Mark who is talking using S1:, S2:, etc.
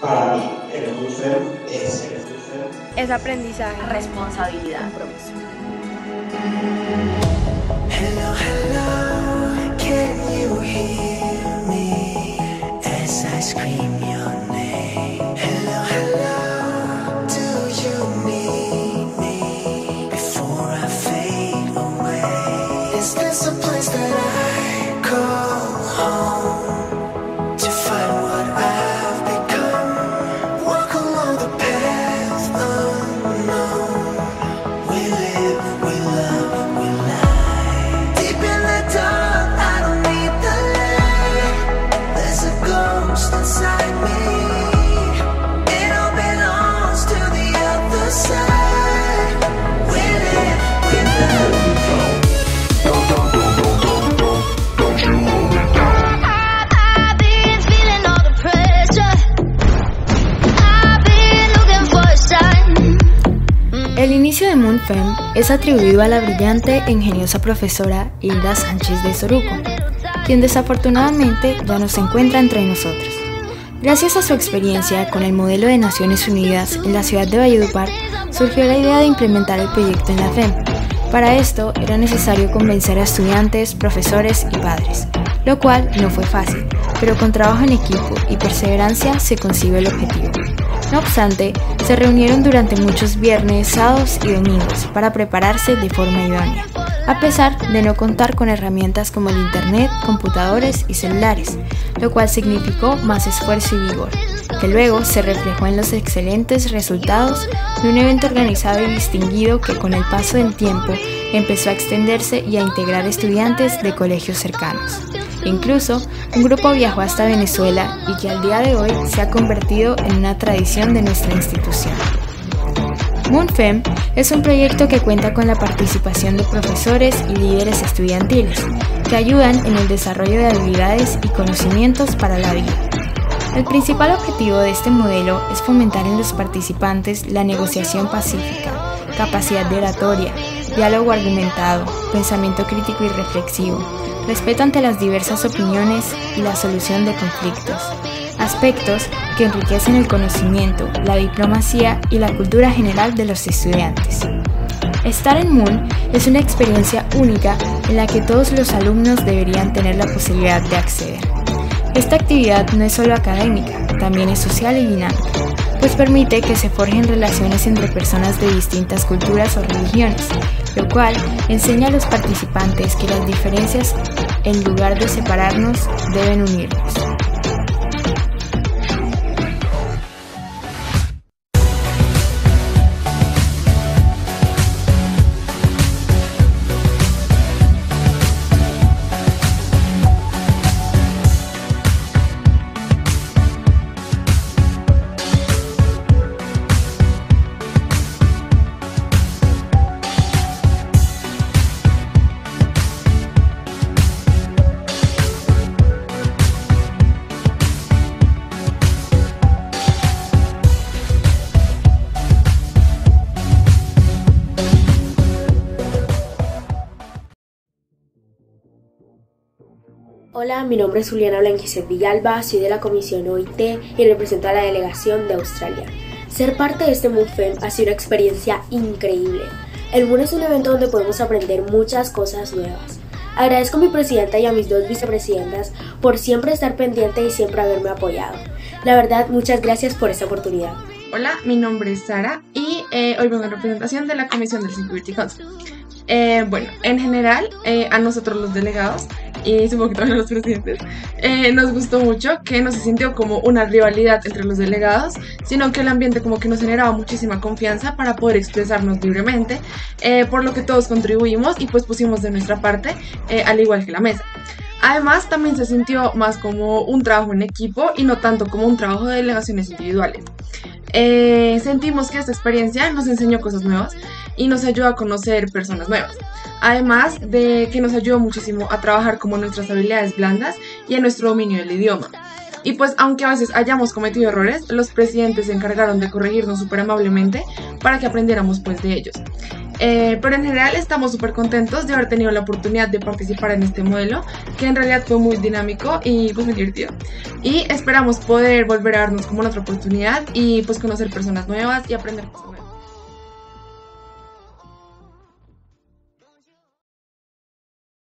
S1: Para mí, el Moonfem es el
S2: Es aprendizaje,
S3: responsabilidad, compromiso.
S2: Moonfem es atribuido a la brillante e ingeniosa profesora Hilda Sánchez de Soruco, quien desafortunadamente ya no se encuentra entre nosotros. Gracias a su experiencia con el modelo de Naciones Unidas en la ciudad de Valledupar, surgió la idea de implementar el proyecto en la FEM. Para esto era necesario convencer a estudiantes, profesores y padres, lo cual no fue fácil, pero con trabajo en equipo y perseverancia se consigue el objetivo. No obstante, se reunieron durante muchos viernes, sábados y domingos para prepararse de forma idónea, a pesar de no contar con herramientas como el Internet, computadores y celulares, lo cual significó más esfuerzo y vigor, que luego se reflejó en los excelentes resultados de un evento organizado y distinguido que con el paso del tiempo empezó a extenderse y a integrar estudiantes de colegios cercanos. Incluso, un grupo viajó hasta Venezuela y que al día de hoy se ha convertido en una tradición de nuestra institución. MoonFem es un proyecto que cuenta con la participación de profesores y líderes estudiantiles, que ayudan en el desarrollo de habilidades y conocimientos para la vida. El principal objetivo de este modelo es fomentar en los participantes la negociación pacífica, capacidad de oratoria, diálogo argumentado, pensamiento crítico y reflexivo, respeto ante las diversas opiniones y la solución de conflictos, aspectos que enriquecen el conocimiento, la diplomacia y la cultura general de los estudiantes. Estar en Moon es una experiencia única en la que todos los alumnos deberían tener la posibilidad de acceder. Esta actividad no es solo académica, también es social y dinámica, pues permite que se forjen relaciones entre personas de distintas culturas o religiones, lo cual enseña a los participantes que las diferencias, en lugar de separarnos, deben unirnos.
S4: Hola, mi nombre es Juliana Blanquicet Villalba, soy de la Comisión OIT y represento a la delegación de Australia. Ser parte de este MUFEM ha sido una experiencia increíble. El MUN es un evento donde podemos aprender muchas cosas nuevas. Agradezco a mi presidenta y a mis dos vicepresidentas por siempre estar pendiente y siempre haberme apoyado. La verdad, muchas gracias por esta oportunidad.
S5: Hola, mi nombre es Sara y eh, hoy vengo en representación de la Comisión del Security Council. Eh, bueno, en general, eh, a nosotros los delegados y supongo que también a los presidentes, eh, nos gustó mucho que no se sintió como una rivalidad entre los delegados, sino que el ambiente como que nos generaba muchísima confianza para poder expresarnos libremente, por lo que todos contribuimos y pues pusimos de nuestra parte, al igual que la mesa. Además, también se sintió más como un trabajo en equipo y no tanto como un trabajo de delegaciones individuales. Eh, sentimos que esta experiencia nos enseñó cosas nuevas y nos ayudó a conocer personas nuevas. Además de que nos ayudó muchísimo a trabajar como nuestras habilidades blandas y en nuestro dominio del idioma. Y pues aunque a veces hayamos cometido errores, los presidentes se encargaron de corregirnos súper amablemente para que aprendiéramos pues de ellos. Eh, pero en general estamos súper contentos de haber tenido la oportunidad de participar en este modelo, que en realidad fue muy dinámico y pues muy divertido. Y esperamos poder volver a darnos como otra oportunidad y pues conocer personas nuevas y aprender cosas nuevas.